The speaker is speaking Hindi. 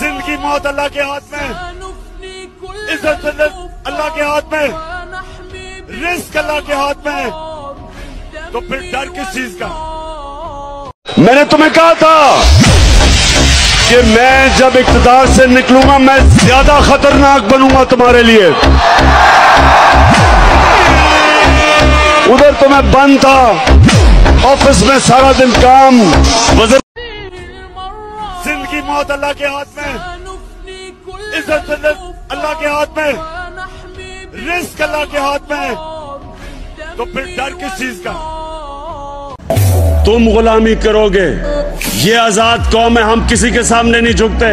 ज़िंदगी मौत अल्लाह के हाथ में। इज़्ज़त अल्लाह के हाथ में। रिस्क अल्लाह के हाथ में। तो फिर डर किस चीज़ का? मैंने तुम्हें कहा था कि मैं जब इकतदार से निकलूँगा, मैं ज़्यादा खतरनाक बनूँगा तुम्हारे लिए। उधर तो मैं बंद था। ऑफ़िस में सारा दिन काम। वजर की मौत अल्लाह के हाथ में। इज़्ज़त अल्लाह के हाथ में। रिस्क अल्लाह के हाथ में। तो फिर डर किस चीज़ का? तुम गुलामी करोगे। ये आज़ाद कौम है, हम किसी के सामने नहीं झुकते।